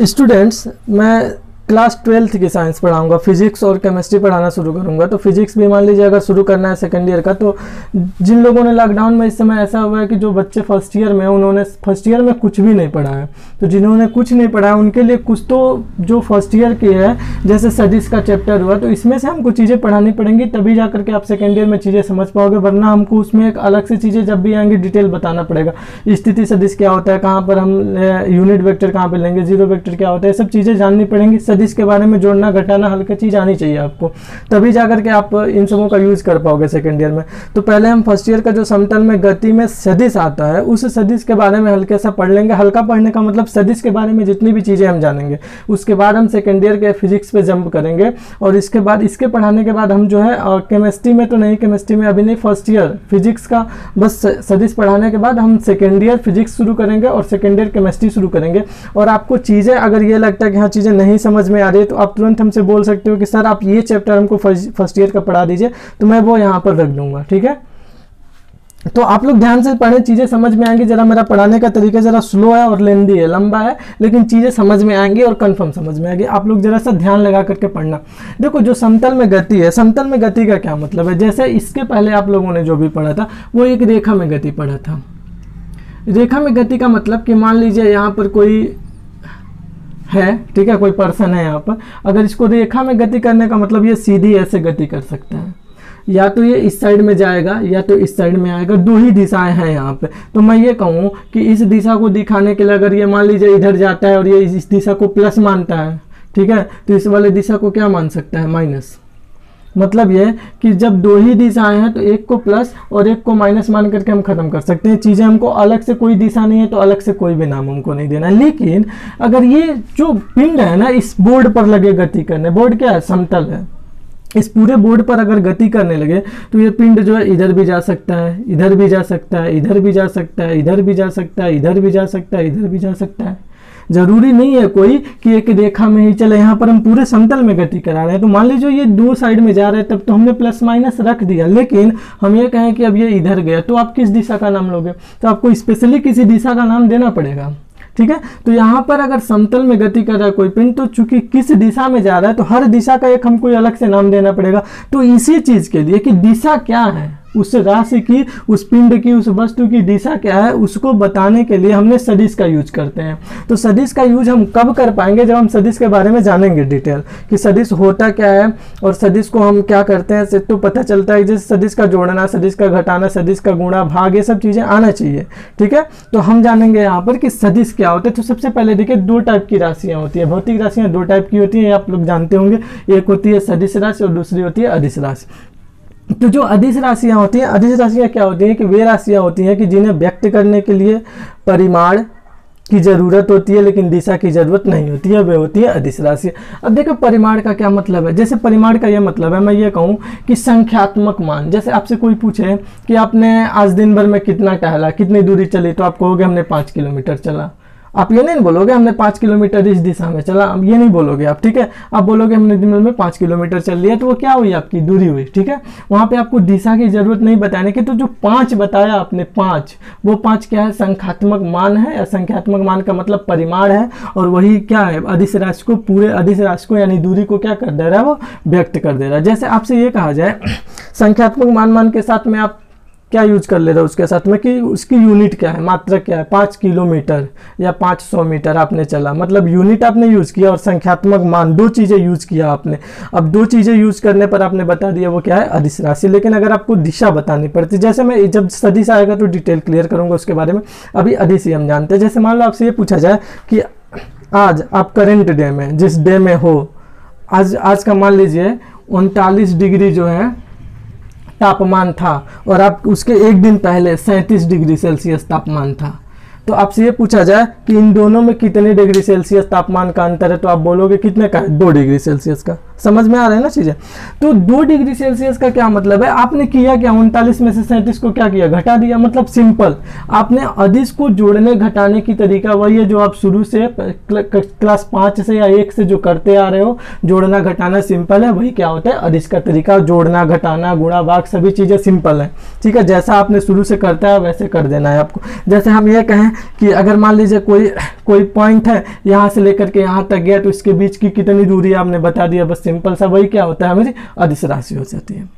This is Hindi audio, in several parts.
स्टूडेंट्स मैं क्लास ट्वेल्थ की साइंस पढ़ाऊँगा, फिजिक्स और केमिस्ट्री पढ़ाना शुरू करूँगा। तो फिजिक्स भी मान लीजिए अगर शुरू करना है सेकेंड ईयर का तो जिन लोगों ने लॉकडाउन में इस समय ऐसा हुआ है कि जो बच्चे फ़र्स्ट ईयर में उन्होंने फ़र्स्ट ईयर में कुछ भी नहीं पढ़ा है। तो जिन्होंने कुछ नहीं पढ़ा है, उनके लिए कुछ तो जो फ़र्स्ट ईयर की है, जैसे सदिस का चैप्टर हुआ तो इसमें से हमको चीज़ें पढ़ानी पड़ेंगी, तभी जा करके आप सेकेंड ईयर में चीज़ें समझ पाओगे, वरना हमको उसमें एक अलग से चीज़ें जब भी आएँगी डिटेल बताना पड़ेगा। स्थिति सदिश क्या होता है, कहाँ पर हम यूनिट वेक्टर कहाँ पर लेंगे ज़ीरो वेक्टर क्या होता है सब चीज़ें जाननी पड़ेंगी के बारे में जोड़ना जोड़ना घटाना, हल्का चीज़ आनी चाहिए आपको। तभी जाकर के आप इन सबों का यूज़ कर पाओगे सेकेंड ईयर में। तो पहले हम फ़र्स्ट ईयर का जो समतल में गति में सदिश आता है, उस सदिश के बारे में हल्के सा पढ़ लेंगे। हल्का पढ़ने का मतलब सदिश के बारे में जितनी भी चीज़ें हम जानेंगे, उसके बाद हम सेकेंड ईयर के फिजिक्स पे जंप करेंगे। और इसके बाद, इसके पढ़ाने के बाद हम जो है केमिस्ट्री में तो नहीं केमिस्ट्री में अभी नहीं फ़र्स्ट ईयर फिजिक्स का बस सदिश पढ़ाने के बाद हम सेकेंड ईयर फिजिक्स शुरू करेंगे और सेकेंड ईयर केमिस्ट्री शुरू करेंगे। और आपको चीज़ें, अगर ये लगता है कि हाँ चीज़ें नहीं समझ में आ रही है तो आप तुरंत हमसे बोल सकते हो कि, सर, आप ये चैप्टर हमको फ़र्स्ट ईयर का पढ़ा दीजिए तो मैं वो यहाँ पर रख दूँगा। ठीक है? तो आप लोग ध्यान से पढ़ें, चीज़ें समझ में आएँगी। जरा मेरा पढ़ाने का तरीका जरा स्लो है और लेंदी है, लंबा है, लेकिन चीज़ें समझ में आएँगी और कंफर्म समझ में आएगी। आप लोग जरा सा ध्यान लगा करके पढ़ना। देखो, जो समतल में गति है, समतल में गति का क्या मतलब है? जैसे इसके पहले आप लोगों ने जो भी पढ़ा था, वो एक रेखा में गति पढ़ा था। रेखा में गति का मतलब कि मान लीजिए यहाँ पर कोई है, ठीक है, कोई पर्सन है यहाँ पर। अगर इसको रेखा में गति करने का मतलब ये सीधी ऐसे गति कर सकता है। या तो ये इस साइड में जाएगा, या तो इस साइड में आएगा, दो ही दिशाएँ हैं यहाँ पे। तो मैं ये कहूँ कि इस दिशा को दिखाने के लिए अगर ये मान लीजिए इधर जाता है और ये इस दिशा को प्लस मानता है, ठीक है तो इस वाले दिशा को क्या मान सकता है? माइनस मतलब ये कि जब दो ही दिशाएँ हैं तो एक को प्लस और एक को माइनस मान करके हम खत्म कर सकते हैं। चीज़ें हमको अलग से कोई दिशा नहीं है तो अलग से कोई भी नाम हमको नहीं देना लेकिन अगर ये जो पिंड है ना, इस बोर्ड पर लगे गति करने बोर्ड क्या है? समतल है। इस पूरे बोर्ड पर अगर गति करने लगे तो ये पिंड जो है, इधर भी जा सकता है, इधर भी जा सकता है, इधर भी जा सकता है, इधर भी जा सकता है, इधर भी जा सकता है, इधर भी जा सकता है। ज़रूरी नहीं है कोई कि एक रेखा में ही चले, यहाँ पर हम पूरे समतल में गति करा रहे हैं। तो मान लीजिए ये दो साइड में जा रहे हैं, तब तो हमने प्लस माइनस रख दिया। लेकिन हम ये कहें कि अब ये इधर गया तो आप किस दिशा का नाम लोगे? तो आपको स्पेशली किसी दिशा का नाम देना पड़ेगा। ठीक है? तो यहाँ पर अगर समतल में गति कर रहा है कोई पिंड तो चूँकि किस दिशा में जा रहा है तो हर दिशा का एक हमको अलग से नाम देना पड़ेगा। तो इसी चीज़ के लिए कि दिशा क्या है? उस राशि की, उस पिंड की, उस वस्तु की दिशा क्या है, उसको बताने के लिए हमने सदिश का यूज़ करते हैं। तो सदिश का यूज़ हम कब कर पाएँगे, जब हम सदिश के बारे में जानेंगे डिटेल। कि सदिश होता क्या है और सदिश को हम क्या करते हैं तो पता चलता है जैसे सदिश का जोड़ना, सदिश का घटाना, सदिश का गुणा, भाग, ये सब चीज़ें आना चाहिए, ठीक है? तो हम जानेंगे यहाँ पर कि सदिश क्या होते हैं। तो सबसे पहले देखिए, दो टाइप की राशियाँ होती है। भौतिक राशियाँ दो टाइप की होती है आप लोग जानते होंगे। एक होती है सदिश राशि और दूसरी होती है अधिश राशि। तो जो अधिस राशियाँ होती हैं अधिस राशियाँ क्या होती हैं कि वे राशियाँ होती हैं कि जिन्हें व्यक्त करने के लिए परिमाण की ज़रूरत होती है, लेकिन दिशा की ज़रूरत नहीं होती है, वे होती है अधिस राशि अब देखो, परिमाण का क्या मतलब है? जैसे परिमाण का यह मतलब है, मैं ये कहूँ कि संख्यात्मक मान। जैसे आपसे कोई पूछे कि आपने आज दिन भर में कितना टहला, कितनी दूरी चली तो आप कहोगे हमने पाँच किलोमीटर चला। आप ये नहीं बोलोगे, हमने पाँच किलोमीटर इस दिशा में चला, अब ये नहीं बोलोगे आप, ठीक है? आप बोलोगे हमने दिन में पाँच किलोमीटर चल लिया तो वो क्या हुई आपकी? दूरी हुई, ठीक है? वहाँ पे आपको दिशा की ज़रूरत नहीं बताने की तो जो पाँच बताया आपने, पाँच, वो पाँच क्या है? संख्यात्मक मान है? या संख्यात्मक मान का मतलब परिमाण है, और वही क्या है? अधिस राशि को पूरे अधिस राशि को, यानी दूरी को क्या कर दे रहा है वो व्यक्त कर दे रहा है। जैसे आपसे ये कहा जाए, संख्यात्मक मान मान के साथ में आप क्या यूज़ कर ले रहे हो उसके साथ में कि उसकी यूनिट क्या है? मात्रा क्या है? पाँच किलोमीटर या पाँच सौ मीटर आपने चला। मतलब यूनिट आपने यूज़ किया और संख्यात्मक मान, दो चीज़ें यूज़ किया आपने। अब दो चीज़ें यूज़ करने पर आपने बता दिया वो क्या है? अधिस राशि। लेकिन अगर आपको दिशा बतानी पड़ती, जैसे मैं जब सदिश आएगा तो डिटेल क्लियर करूँगा उसके बारे में। अभी अधिस हम जानते हैं। जैसे मान लो आपसे ये पूछा जाए कि आज आप करेंट डे में, जिस डे में हो, आज आज का मान लीजिए, उनतालीस डिग्री जो है तापमान था और अब उसके एक दिन पहले सैंतीस डिग्री सेल्सियस तापमान था। तो आपसे ये पूछा जाए कि इन दोनों में कितने डिग्री सेल्सियस तापमान का अंतर है तो आप बोलोगे कितने का है? दो डिग्री सेल्सियस का। समझ में आ रहा है ना चीज़ें? तो दो डिग्री सेल्सियस का क्या मतलब है? आपने किया क्या? उनतालीस में से सैंतीस को क्या किया? घटा दिया। मतलब सिंपल। आपने अधिस को जोड़ने, घटाने की तरीका वही है जो आप शुरू से क्लास पाँच से या एक से जो करते आ रहे हो, जोड़ना, घटाना सिंपल है। वही क्या होता है? अधिस का तरीका, जोड़ना, घटाना, गुणा, भाग, सभी चीज़ें सिंपल है। ठीक है? जैसा आपने शुरू से करता है, वैसे कर देना है आपको। जैसे हम ये कहें कि अगर मान लीजिए कोई कोई पॉइंट है यहाँ से लेकर के यहाँ तक गया तो इसके बीच की कितनी दूरी आपने बता दिया, बस सिंपल सा वही क्या होता है हमारी अदिश राशि हो जाती है।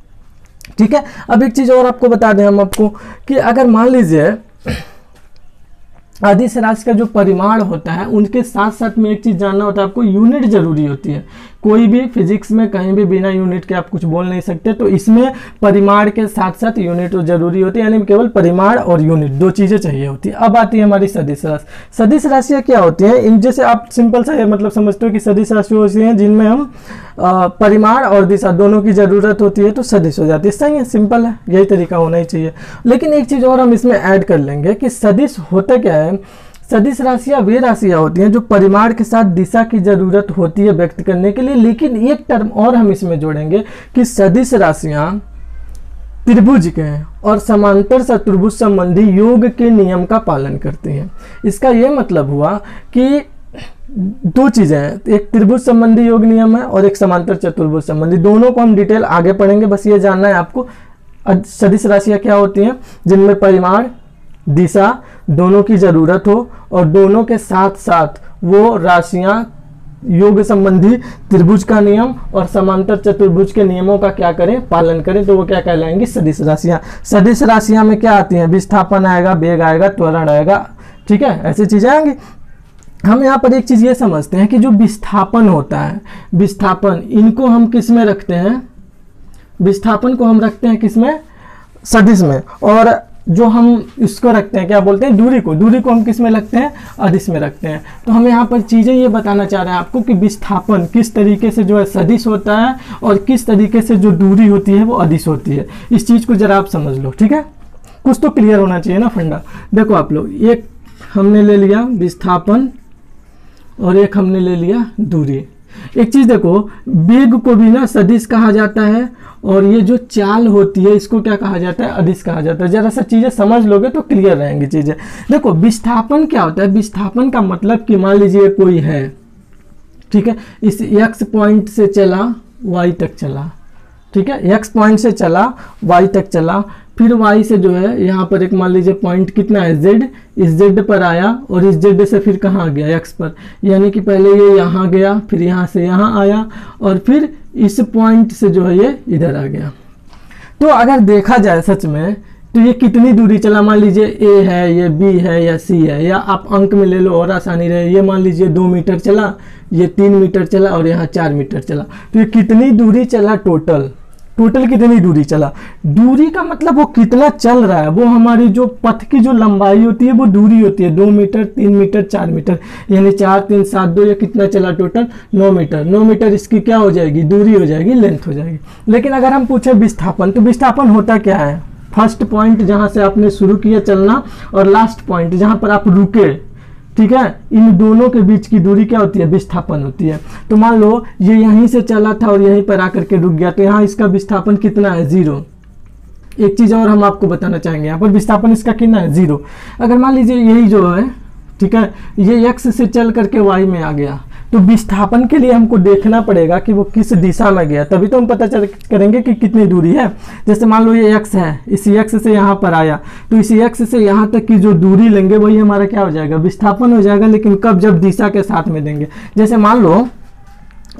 ठीक है? अब एक चीज़ और आपको बता दें हम आपको कि अगर मान लीजिए अधिस राशि का जो परिमाण होता है, उनके साथ साथ में एक चीज़ जानना होता है, आपको यूनिट ज़रूरी होती है। कोई भी फिजिक्स में कहीं भी बिना यूनिट के आप कुछ बोल नहीं सकते तो इसमें परिमाण के साथ साथ यूनिट ज़रूरी होती है, यानी केवल परिमाण और यूनिट दो चीज़ें चाहिए होती है। अब आती है हमारी सदिश राशि। सदिश राशियाँ क्या होती हैं? इन जैसे आप सिंपल सा मतलब समझते हो कि सदिश राशि होती हैं जिनमें हम परिमाण और दिशा दोनों की ज़रूरत होती है तो सदिश हो जाती है। सही है सिंपल है, यही तरीका होना ही चाहिए। लेकिन एक चीज़ और हम इसमें ऐड कर लेंगे कि सदिश होता क्या है? सदिश राशियाँ वे राशियाँ होती हैं जो परिमाण के साथ दिशा की ज़रूरत होती है व्यक्त करने के लिए, लेकिन एक टर्म और हम इसमें जोड़ेंगे कि सदिश राशियाँ त्रिभुज के हैं और समांतर चतुर्भुज संबंधी योग के नियम का पालन करती हैं। इसका यह मतलब हुआ कि दो चीज़ें हैं, एक त्रिभुज संबंधी योग नियम है और एक समांतर चतुर्भुज संबंधी। दोनों को हम डिटेल आगे पढ़ेंगे, बस ये जानना है आपको। सदिश राशियाँ क्या होती हैं, जिनमें परिमाण, दिशा दोनों की ज़रूरत हो और दोनों के साथ साथ वो राशियाँ योग संबंधी त्रिभुज का नियम और समांतर चतुर्भुज के नियमों का क्या करें, पालन करें तो वो क्या कहलाएँगी? सदिश राशियाँ। सदिश राशियाँ में क्या आती हैं? विस्थापन आएगा बेग आएगा, त्वरण आएगा, ठीक है? ऐसी चीज़ें आएँगी। हम यहाँ पर एक चीज़ ये समझते हैं कि जो विस्थापन होता है, विस्थापन, इनको हम किसमें रखते हैं? विस्थापन को हम रखते हैं किसमें? सदिश में। और जो हम इसको रखते हैं, क्या बोलते हैं, दूरी को। दूरी को हम किसमें रखते हैं? अदिश में रखते हैं। तो हम यहाँ पर चीज़ें ये बताना चाह रहे हैं आपको कि विस्थापन किस तरीके से जो है सदिश होता है और किस तरीके से जो दूरी होती है वो अदिश होती है। इस चीज़ को ज़रा आप समझ लो, ठीक है? कुछ तो क्लियर होना चाहिए ना, फंडा। देखो आप लोग, एक हमने ले लिया विस्थापन और एक हमने ले लिया दूरी। एक चीज़ देखो वेग को भी ना सदिश कहा जाता है और ये जो चाल होती है, इसको क्या कहा जाता है? अदिश कहा जाता है। जरा सा चीज़ें समझ लोगे तो क्लियर रहेंगी चीज़ें। देखो, विस्थापन क्या होता है? विस्थापन का मतलब कि मान लीजिए कोई है, ठीक है? इस एक्स पॉइंट से चला वाई तक चला, ठीक है? एक्स पॉइंट से चला वाई तक चला फिर वाई से जो है, यहाँ पर एक मान लीजिए पॉइंट कितना है? जेड इस जेड पर आया और इस जेड से फिर कहाँ गया? एक्स पर। यानी कि पहले ये यहाँ गया, फिर यहाँ से यहाँ आया और फिर इस पॉइंट से जो है ये इधर आ गया। तो अगर देखा जाए सच में तो ये कितनी दूरी चला? मान लीजिए ए है, ये बी है, या सी है, या आप अंक में ले लो और आसानी रहे, ये मान लीजिए दो मीटर चला, ये तीन मीटर चला और यहाँ चार मीटर चला। तो ये कितनी दूरी चला टोटल टोटल कितनी दूरी चला? दूरी का मतलब वो कितना चल रहा है? वो हमारी जो पथ की जो लंबाई होती है, वो दूरी होती है। दो मीटर, तीन मीटर, चार मीटर। यानी चार, तीन, सात, दो, या कितना चला टोटल? नौ मीटर। नौ मीटर इसकी क्या हो जाएगी? दूरी हो जाएगी, लेंथ हो जाएगी। लेकिन अगर हम पूछे विस्थापन तो विस्थापन होता क्या है? फ़र्स्ट पॉइंट जहाँ से आपने शुरू किया चलना, और लास्ट पॉइंट जहाँ पर आप रुके ठीक है? इन दोनों के बीच की दूरी क्या होती है? विस्थापन होती है। तो मान लो, ये यहीं से चला था और यहीं पर आकर के रुक गया तो यहाँ इसका विस्थापन कितना है? ज़ीरो। एक चीज़ और हम आपको बताना चाहेंगे। यहाँ पर विस्थापन इसका कितना है? ज़ीरो। अगर मान लीजिए यही जो है, ठीक है? ये एक्स से चल करके वाई में आ गया। तो विस्थापन के लिए हमको देखना पड़ेगा कि वो किस दिशा में गया। तभी तो हम पता चल करेंगे कि कितनी दूरी है। जैसे मान लो ये एक्स है, इस एक्स से यहाँ पर आया। तो इस एक्स से यहाँ तक की जो दूरी लेंगे, वही हमारा क्या हो जाएगा? विस्थापन हो जाएगा, लेकिन कब? जब दिशा के साथ में देंगे। जैसे मान लो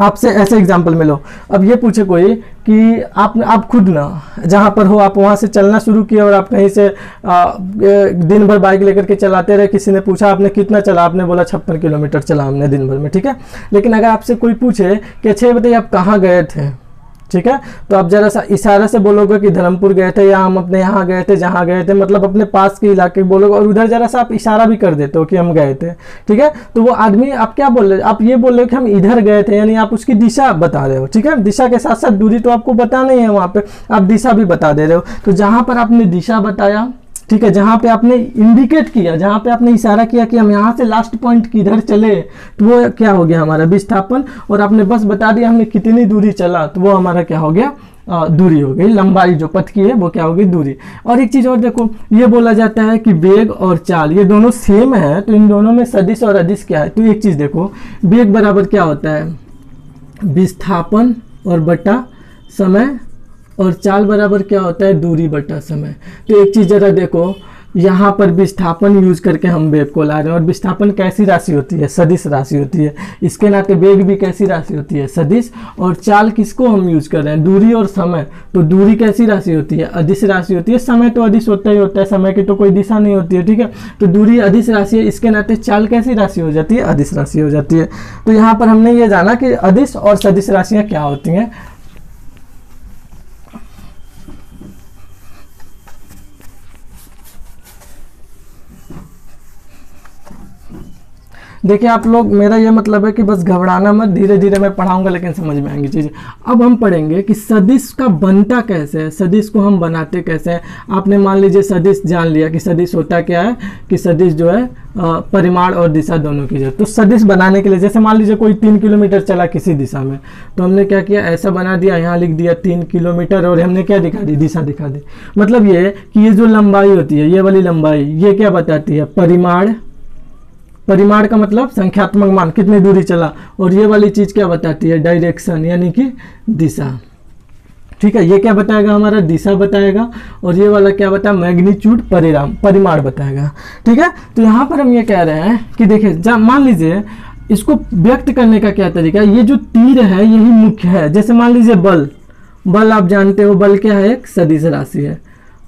आपसे ऐसे एग्ज़ाम्पल मिलो। अब ये पूछे कोई कि आप आप खुद ना जहाँ पर हो आप वहाँ से चलना शुरू किए और आप कहीं से आ, दिन भर बाइक लेकर के चलाते रहे किसी ने पूछा आपने कितना चला? आपने बोला छप्पन किलोमीटर चला हमने दिन भर में ठीक है? लेकिन अगर आपसे कोई पूछे कि अच्छे बताइए आप कहाँ गए थे? ठीक है? तो आप जरा सा इशारा से बोलोगे कि धर्मपुर गए थे या हम अपने यहाँ गए थे, जहाँ गए थे? मतलब अपने पास के इलाके बोलोगे और उधर जरा सा आप इशारा भी कर देते हो कि हम गए थे, ठीक है? तो वो आदमी आप क्या बोल रहे, आप ये बोल रहे हो कि हम इधर गए थे, यानी आप उसकी दिशा बता रहे हो, ठीक है? दिशा के साथ साथ दूरी तो आपको बता नहीं है वहाँ पर आप दिशा भी बता दे रहे हो। तो जहाँ पर आपने दिशा बताया ठीक है जहाँ पे आपने इंडिकेट किया जहाँ पे आपने इशारा किया कि हम यहाँ से लास्ट पॉइंट किधर चले तो वो क्या हो गया हमारा विस्थापन? और आपने बस बता दिया हमने कितनी दूरी चला तो वो हमारा क्या हो गया? आ, दूरी हो गई लंबाई जो पथ की है वो क्या होगी दूरी। और एक चीज़ और देखो ये बोला जाता है कि वेग और चाल ये दोनों सेम है तो इन दोनों में सदिश और अदिश क्या है? तो एक चीज़ देखो वेग बराबर क्या होता है? विस्थापन और बटा समय और चाल बराबर क्या होता है? दूरी बटा समय। तो एक चीज़ ज़रा देखो, यहाँ पर विस्थापन यूज़ करके हम वेग को ला रहे हैं और विस्थापन कैसी राशि होती है? सदिश राशि होती है। इसके नाते वेग भी कैसी राशि होती है? सदिश। और चाल किसको हम यूज़ कर रहे हैं? दूरी और समय। तो दूरी कैसी राशि होती है? अधिस राशि होती है। समय तो अदिश होता ही होता है। समय की तो कोई दिशा नहीं होती है, ठीक है? तो दूरी अदिश राशि है। इसके नाते चाल कैसी राशि हो जाती है? अधिस राशि हो जाती है। तो यहाँ पर हमने ये जाना कि अधिस और सदिश राशियाँ क्या होती हैं? देखिए, आप लोग, मेरा ये मतलब है कि बस घबराना मत धीरे धीरे मैं पढ़ाऊँगा, लेकिन समझ में आएँगी चीज़ें। अब हम पढ़ेंगे कि सदिश का बनता कैसे है, सदिश को हम बनाते कैसे हैं। आपने मान लीजिए, सदिश जान लिया कि सदिश होता क्या है, कि सदिश जो है परिमाण और दिशा दोनों की ज़रूरत तो सदिश बनाने के लिए, जैसे मान लीजिए, कोई तीन किलोमीटर चला किसी दिशा में तो हमने क्या किया? ऐसा बना दिया, यहाँ लिख दिया तीन किलोमीटर, और हमने क्या दिखा दी? दिशा दिखा दी। मतलब ये कि ये जो लंबाई होती है, ये वाली लंबाई, ये क्या बताती है? परिमाण परिमाण का मतलब संख्यात्मक मान, कितनी दूरी चला। और ये वाली चीज़ क्या बताती है? डायरेक्शन यानी कि दिशा। ठीक है, ये क्या बताएगा हमारा? दिशा बताएगा। और ये वाला क्या बताया? मैग्नीच्यूड परिणाम, परिमाण बताएगा। ठीक है? तो यहाँ पर हम ये कह रहे हैं कि देखिए मान लीजिए, इसको व्यक्त करने का क्या तरीका है? ये जो तीर है, यही मुख्य है। जैसे मान लीजिए बल। बल आप जानते हो, बल क्या है? एक सदिश राशि है।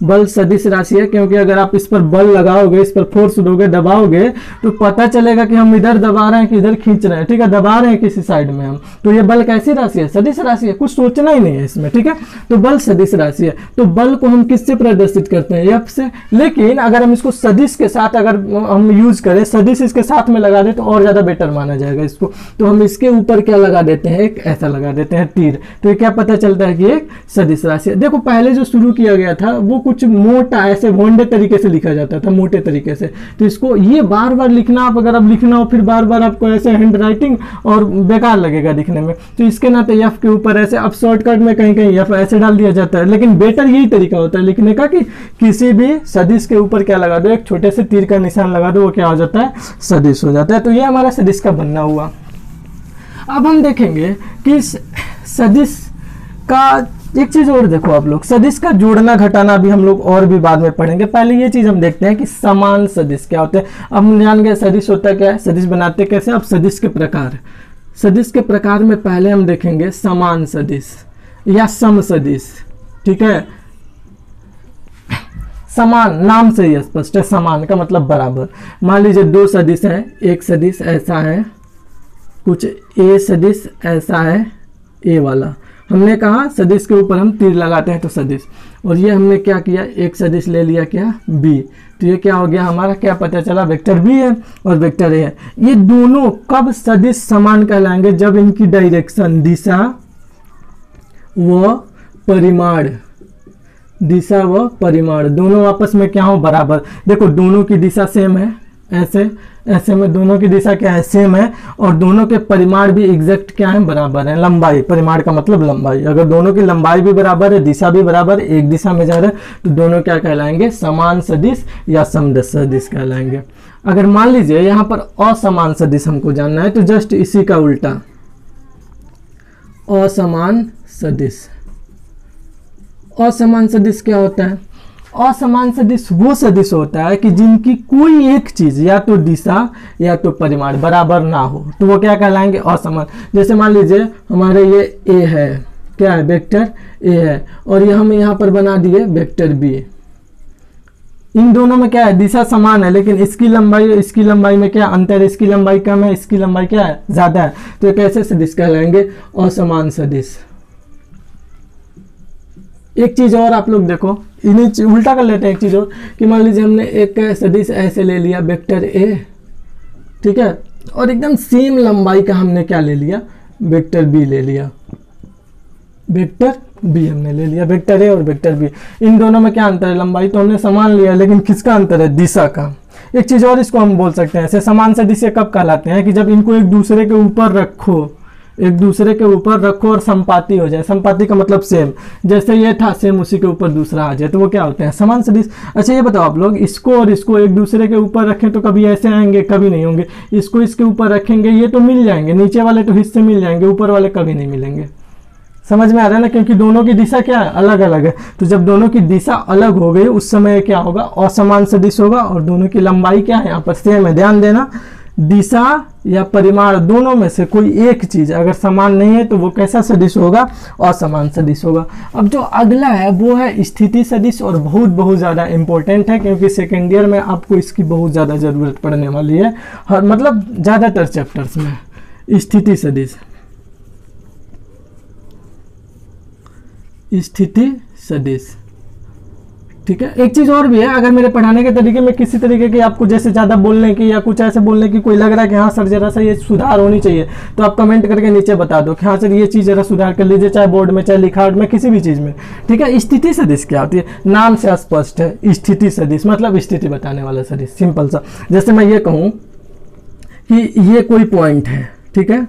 बल सदिश राशि है, क्योंकि अगर आप इस पर बल लगाओगे, इस पर फोर्स दोगे दबाओगे तो पता चलेगा कि हम इधर दबा रहे हैं कि इधर खींच रहे हैं, ठीक है? दबा रहे हैं किसी साइड में हम। तो ये बल कैसी राशि है? सदिश राशि है, कुछ सोचना ही नहीं है इसमें, ठीक है? तो बल सदिश राशि है। तो बल को हम किससे प्रदर्शित करते हैं? एफ़ से। लेकिन अगर हम इसको सदिश के साथ अगर हम यूज़ करें, सदिश इसके साथ में लगा दे तो और ज़्यादा बेटर माना जाएगा इसको। तो हम इसके ऊपर क्या लगा देते हैं? एक ऐसा लगा देते हैं, तीर। तो ये क्या पता चलता है कि एक सदिश राशि है। देखो, पहले जो शुरू किया गया था, वो कुछ मोटा, ऐसे वोंडे तरीके से लिखा जाता था, मोटे तरीके से। तो इसको ये बार बार लिखना, आप अगर अब लिखना हो, फिर बार बार आपको ऐसे हैंड राइटिंग और बेकार लगेगा लिखने में। तो इसके नाते यफ के ऊपर ऐसे, अब शॉर्टकट में कहीं कहीं यफ ऐसे डाल दिया जाता है। लेकिन बेटर यही तरीका होता है लिखने का कि किसी भी सदिश के ऊपर क्या लगा दो, एक छोटे से तीर का निशान लगा दो, वो क्या हो जाता है? सदिश हो जाता है। तो ये हमारा सदिश का बनना हुआ। अब हम देखेंगे कि सदिश का एक चीज़ और देखो आप लोग, सदिश का जोड़ना घटाना भी हम लोग और भी बाद में पढ़ेंगे। पहले ये चीज़ हम देखते हैं कि समान सदिश क्या होते हैं। अब हम जान गए सदिश होता क्या है? सदिश बनाते कैसे अब सदिश के प्रकार। सदिश के प्रकार में पहले हम देखेंगे समान सदिश या सम सदिश, ठीक है? समान, नाम से ही स्पष्ट है, समान का मतलब बराबर। मान लीजिए दो सदिश हैं, एक सदिश ऐसा है, कुछ ए सदिश ऐसा है, ए वाला। हमने कहा सदिश के ऊपर हम तीर लगाते हैं तो सदिश। और ये हमने क्या किया? एक सदिश ले लिया क्या? बी तो ये क्या हो गया? हमारा क्या पता चला? वेक्टर बी है और वेक्टर ए है। ये दोनों कब सदिश समान कहलाएँगे? जब इनकी डायरेक्शन दिशा व परिमाण। दिशा व परिमाण। दोनों आपस में क्या हो? बराबर। देखो, दोनों की दिशा सेम है। ऐसे ऐसे में दोनों की दिशा क्या है? सेम है, और दोनों के परिमाण भी एग्जैक्ट क्या है? बराबर है। लंबाई, परिमाण का मतलब लंबाई। अगर दोनों की लंबाई भी बराबर है, दिशा भी बराबर, एक दिशा में जा रहे हैं तो दोनों क्या कहलाएँगे? समान सदिश या समद सदिश कहलाएँगे। अगर मान लीजिए, यहाँ पर असमान सदिश हमको जानना है तो जस्ट इसी का उल्टा। असमान सदिश। असमान सदिश क्या होता है? असमान सदिश वो सदिश होता है कि जिनकी कोई एक चीज़, या तो दिशा, या तो परिमाण बराबर ना हो। तो वो क्या कहलाएँगे? असमान। जैसे मान लीजिए, हमारे ये ए है। क्या है? वेक्टर ए है। और ये हम यहाँ पर बना दिए वेक्टर बी इन दोनों में क्या है? दिशा समान है, लेकिन इसकी लंबाई और इसकी लंबाई में क्या अंतर इसकी लंबाई कम है, इसकी लंबाई क्या है? ज़्यादा है। तो कैसे सदिश कहलाएँगे? असमान सदिश एक चीज़ और आप लोग देखो, इन्हें उल्टा कर लेते हैं एक चीज़ और, कि मान लीजिए हमने एक सदिश ऐसे ले लिया, वेक्टर ए, ठीक है? और एकदम सेम लंबाई का हमने क्या ले लिया? वेक्टर बी ले लिया। वेक्टर बी हमने ले लिया, वेक्टर ए और वेक्टर बी। इन दोनों में क्या अंतर है? लंबाई तो हमने समान लिया, लेकिन किसका अंतर है? दिशा का। एक चीज़ और इसको हम बोल सकते हैं, ऐसे समान सदिश कब कहलाते हैं कि जब इनको एक दूसरे के ऊपर रखो एक दूसरे के ऊपर रखो और संपाति हो जाए। संपाति का मतलब सेम जैसे ये था सेम उसी के ऊपर दूसरा आ जाए तो वो क्या होते हैं? समान सदिश अच्छा ये बताओ आप लोग, इसको और इसको एक दूसरे के ऊपर रखें तो कभी ऐसे आएँगे, कभी नहीं होंगे। इसको इसके ऊपर रखेंगे, ये तो मिल जाएँगे, नीचे वाले तो हिस्से मिल जाएँगे, ऊपर वाले कभी नहीं मिलेंगे। समझ में आ रहा है ना? क्योंकि दोनों की दिशा क्या है? अलग अलग है। तो जब दोनों की दिशा अलग हो गई, उस समय क्या होगा? असमान सदिश होगा और दोनों की लंबाई क्या है? यहाँ पर सेम है। ध्यान देना, दिशा या परिमाण दोनों में से कोई एक चीज़ अगर समान नहीं है तो वो कैसा सदिश होगा? असमान सदिश होगा। अब जो अगला है, वो है स्थिति सदिश, और बहुत बहुत ज़्यादा इंपॉर्टेंट है, क्योंकि सेकेंड ईयर में आपको इसकी बहुत ज़्यादा ज़रूरत पड़ने वाली है। हर मतलब ज़्यादातर चैप्टर्स में, स्थिति सदिश। स्थिति सदिश। ठीक है? एक चीज़ और भी है, अगर मेरे पढ़ाने के तरीके में किसी तरीके की आपको जैसे ज़्यादा बोलने की या कुछ ऐसे बोलने की कोई लग रहा है कि हाँ सर, जरा सा ये सुधार होनी चाहिए तो आप कमेंट करके नीचे बता दो कि हाँ सर, ये चीज़ जरा सुधार कर लीजिए, चाहे बोर्ड में, चाहे लिखावट में, किसी भी चीज़ में। ठीक है? स्थिति सदिश क्या होती है? नाम से स्पष्ट है, स्थिति सदिश मतलब स्थिति बताने वाला सदिश सिंपल सा। जैसे मैं ये कहूँ कि ये कोई पॉइंट है, ठीक है?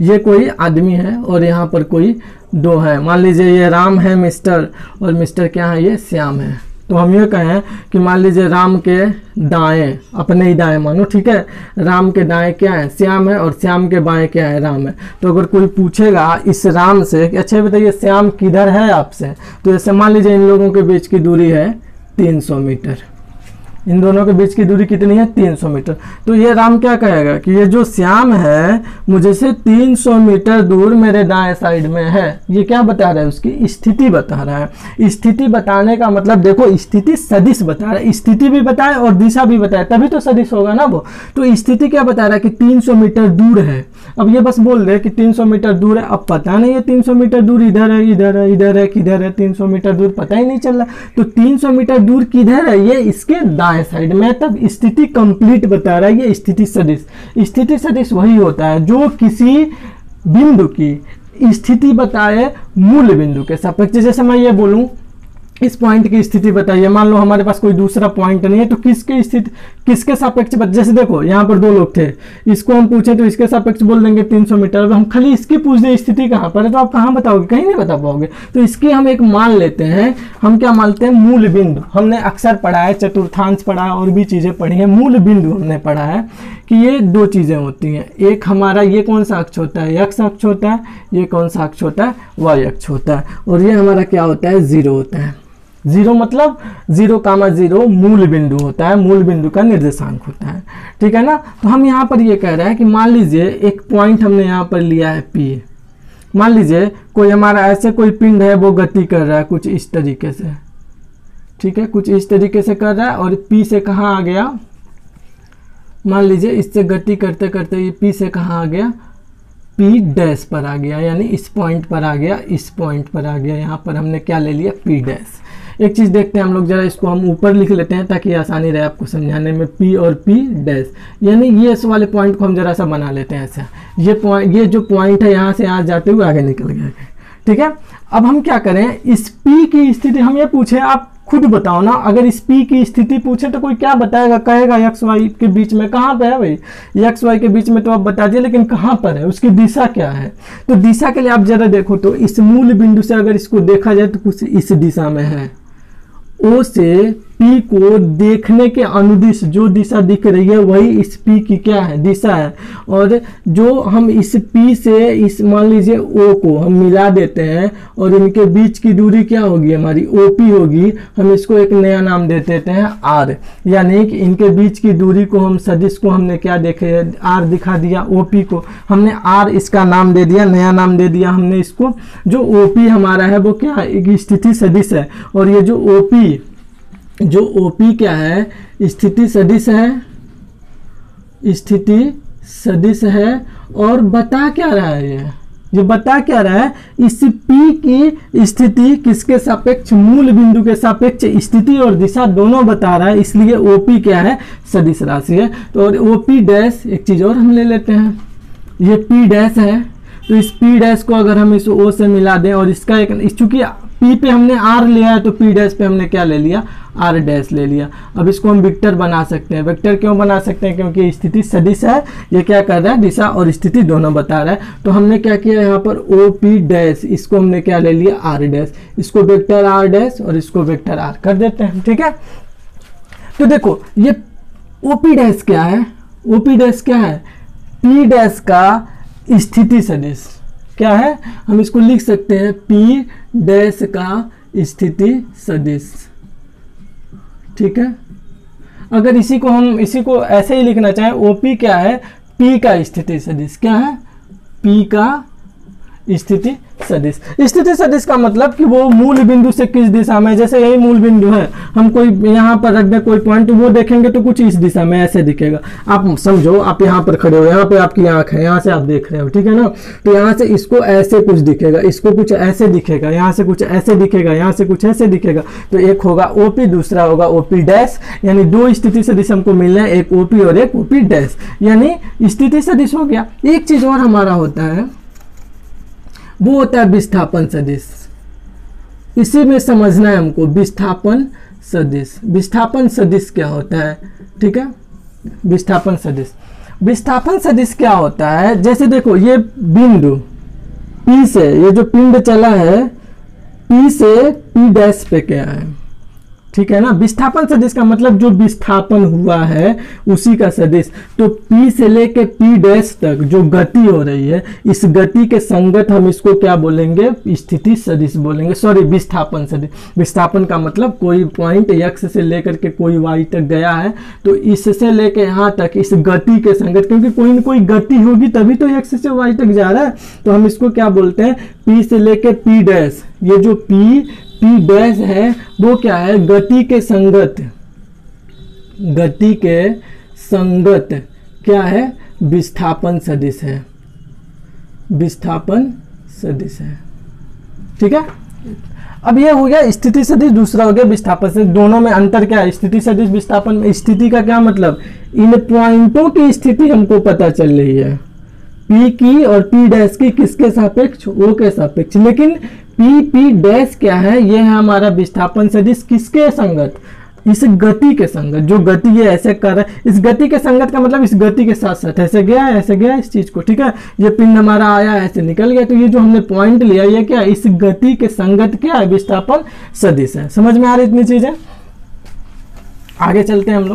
ये कोई आदमी है और यहाँ पर कोई दो है। मान लीजिए ये राम है मिस्टर और मिस्टर क्या है? ये श्याम है। तो हम ये कहें कि मान लीजिए राम के दाएँ, अपने ही दाएँ मानो, ठीक है? राम के दाएँ क्या है? श्याम है और श्याम के बाएँ क्या है? राम है। तो अगर कोई पूछेगा इस राम से कि अच्छा बताइए, श्याम किधर है आपसे? तो ऐसे मान लीजिए इन लोगों के बीच की दूरी है 300 मीटर। इन दोनों के बीच की दूरी कितनी है? 300 मीटर। तो ये राम क्या कहेगा कि ये जो श्याम है, मुझे से 300 मीटर दूर मेरे दाएँ साइड में है। ये क्या बता रहा है उसकी? स्थिति बता रहा है। स्थिति बताने का मतलब देखो, स्थिति सदिश बता रहा है। स्थिति भी बताए और दिशा भी बताए, तभी तो सदिश होगा ना वो। तो स्थिति क्या बता रहा है कि तीन सौ मीटर दूर है। अब ये बस बोल रहे कि 300 मीटर दूर है। अब पता नहीं है 300 मीटर दूर इधर है इधर है इधर है, किधर है 300 मीटर दूर पता ही नहीं चल रहा। तो 300 मीटर दूर किधर है? ये इसके दाएँ साइड में तब स्थिति कंप्लीट बता रहा है, ये स्थिति सदिश। स्थिति सदिश वही होता है जो किसी बिंदु की स्थिति बताए मूल बिंदु के सापेक्ष। जैसे मैं ये बोलूँ इस पॉइंट की स्थिति बताइए। मान लो हमारे पास कोई दूसरा पॉइंट नहीं है तो किसके स्थिति किसके सापेक्ष जैसे देखो, यहाँ पर दो लोग थे। इसको हम पूछे तो इसके सापेक्ष बोल देंगे 300 मीटर। अब हम खाली इसकी पूछ दें, स्थिति कहाँ पर है तो आप कहाँ बताओगे? कहीं नहीं बता पाओगे। तो इसकी हम एक मान लेते हैं। हम क्या मानते हैं? मूल बिंदु। हमने अक्सर पढ़ा है, चतुर्थांश पढ़ा और भी चीज़ें पढ़ी है। मूल बिंदु हमने पढ़ा है कि ये दो चीज़ें होती हैं। एक हमारा ये कौन सा अक्ष होता है? यक्ष अक्ष होता है, ये कौन सा अक्ष होता है? वाय अक्ष होता है। और ये हमारा क्या होता है? ज़ीरो होता है। ज़ीरो मतलब ज़ीरो कामा ज़ीरो मूल बिंदु होता है, मूल बिंदु का निर्देशांक होता है। ठीक है ना? तो हम यहाँ पर ये कह रहे हैं कि मान लीजिए एक पॉइंट हमने यहाँ पर लिया है पी मान लीजिए कोई हमारा ऐसे कोई पिंड है, वो गति कर रहा है कुछ इस तरीके से। ठीक है? कुछ इस तरीके से कर रहा है और पी से कहाँ आ गया? मान लीजिए इससे गति करते करते ये पी से कहाँ आ गया? पी डैश पर आ गया, यानी इस पॉइंट पर आ गया, इस पॉइंट पर आ गया। यहाँ पर हमने क्या ले लिया? पी डैश एक चीज़ देखते हैं हम लोग, जरा इसको हम ऊपर लिख लेते हैं ताकि आसानी रहे आपको समझाने में पी और पी डैश यानी ये इस वाले पॉइंट को हम जरा सा बना लेते हैं ऐसा। ये पॉइंट ये जो पॉइंट है यहाँ से यहाँ जाते हुए आगे निकल गया। ठीक है? अब हम क्या करें? इस पी की स्थिति, हम ये पूछे, आप खुद बताओ ना, अगर इस पी की स्थिति पूछे तो कोई क्या बताएगा, कहेगा यक्स वाई के बीच में? कहाँ पर है भाई? यक्स वाई के बीच में तो आप बता दिए, लेकिन कहाँ पर है? उसकी दिशा क्या है? तो दिशा के लिए आप जरा देखो तो इस मूल बिंदु से अगर इसको देखा जाए तो कुछ इस दिशा में है। ओ से पी को देखने के अनुदिश, जो दिशा दिख रही है, वही इस पी की क्या है? दिशा है। और जो हम इस पी से, इस मान लीजिए ओ को हम मिला देते हैं, और इनके बीच की दूरी क्या होगी? हमारी ओ पी होगी। हम इसको एक नया नाम दे देते हैं, आर। यानी कि इनके बीच की दूरी को हम, सदिश को हमने क्या देखे? आर दिखा दिया ओ पी को। हमने आर इसका नाम दे दिया, नया नाम दे दिया हमने इसको। जो ओ पी हमारा है, वो क्या है? स्थिति सदिश है। और ये जो ओ पी जो ओपी क्या है? स्थिति सदिश है। स्थिति सदिश है। और बता क्या रहा है ये? ये बता क्या रहा है? इस पी की स्थिति किसके सापेक्ष? मूल बिंदु के सापेक्ष स्थिति और दिशा दोनों बता रहा है। इसलिए ओपी क्या है? सदिश राशि है। तो और ओपी डैश एक चीज़ और हम ले लेते हैं। ये पी डैश है। तो इस पी डैश को अगर हम इस ओ से मिला दें और इसका एक चूँकि पी पे हमने आर लिया है तो पी डैश पे हमने क्या ले लिया? आर डैश ले लिया। अब इसको हम विक्टर बना सकते हैं। विक्टर क्यों बना सकते हैं? क्योंकि स्थिति सदिश है। ये क्या कर रहा है? दिशा और स्थिति दोनों बता रहा है। तो हमने क्या किया यहाँ पर? ओ पी डैश इसको हमने क्या ले लिया? आर डैश इसको वेक्टर आर डैश और इसको वेक्टर आर कर देते हैं। ठीक है? तो देखो, ये ओ पी डैश क्या है? ओ पी डैश क्या है? पी डैश का स्थिति सदिश क्या है? हम इसको लिख सकते हैं पी डैश का स्थिति सदिश। ठीक है? अगर इसी को हम, इसी को ऐसे ही लिखना चाहें ओपी क्या है? पी का स्थिति सदिश। क्या है? पी का स्थिति सदिश। स्थिति सदिश का मतलब कि वो मूल बिंदु से किस दिशा में, जैसे यही मूल बिंदु है, हम कोई यहाँ पर रख दें कोई पॉइंट वो देखेंगे तो कुछ इस दिशा में ऐसे दिखेगा। आप समझो, आप यहाँ पर खड़े हो, यहाँ पे आपकी आँख है, यहाँ से आप देख रहे हो, ठीक है ना? तो यहाँ से इसको ऐसे कुछ दिखेगा, इसको कुछ ऐसे दिखेगा, यहाँ से कुछ ऐसे दिखेगा, यहाँ से कुछ ऐसे दिखेगा। तो एक होगा ओपी दूसरा होगा ओपी डैश यानी दो स्थिति सदिश हमको मिल रहे हैं, एक ओपी और एक ओपी डैश यानी स्थिति सदिश हो गया। एक चीज़ और हमारा होता है वो होता है विस्थापन सदिश। इसी में समझना है हमको विस्थापन सदिश। विस्थापन सदिश क्या होता है? ठीक है? विस्थापन सदिश। विस्थापन सदिश क्या होता है? जैसे देखो, ये बिंदु पी से, ये जो पिंड चला है पी से पी डैश पे क्या है? ठीक है ना? विस्थापन सदिश का मतलब जो विस्थापन हुआ है, उसी का सदिश। तो P से लेके P डैश तक जो गति हो रही है, इस गति के संगत हम इसको क्या बोलेंगे? स्थिति सदिश बोलेंगे। सॉरी विस्थापन सदिश। विस्थापन का मतलब कोई पॉइंट x से लेकर के कोई y तक गया है तो इससे लेके यहाँ तक इस गति के संगत, क्योंकि कोई ना कोई गति होगी तभी तो x से y तक जा रहा है। तो हम इसको क्या बोलते हैं? P से लेके P डैश ये जो P पी डैश है, वो क्या है? गति के संगत। गति के संगत। क्या है? विस्थापन सदिश है। विस्थापन सदिश है। ठीक है? अब ये हो गया स्थिति सदिश, दूसरा हो गया विस्थापन सदिश। दोनों में अंतर क्या है? स्थिति सदिश, विस्थापन में स्थिति का क्या मतलब? इन पॉइंटों की स्थिति हमको पता चल रही है। पी की और पी डैश की किसके सापेक्ष? ओ के सापेक्ष। लेकिन पी पी डैश क्या है? ये है हमारा विस्थापन सदिश किसके संगत? इस गति के संगत। जो गति ये ऐसे कर रहा है। इस गति के संगत का मतलब इस गति के साथ साथ। ऐसे गया ऐसे गया इस चीज़ को, ठीक है? ये पिंड हमारा आया, ऐसे निकल गया। तो ये जो हमने पॉइंट लिया, ये क्या इस गति के संगत क्या है? विस्थापन सदिश है। समझ में आ रही इतनी चीज़ें? आगे चलते हैं हम लोग।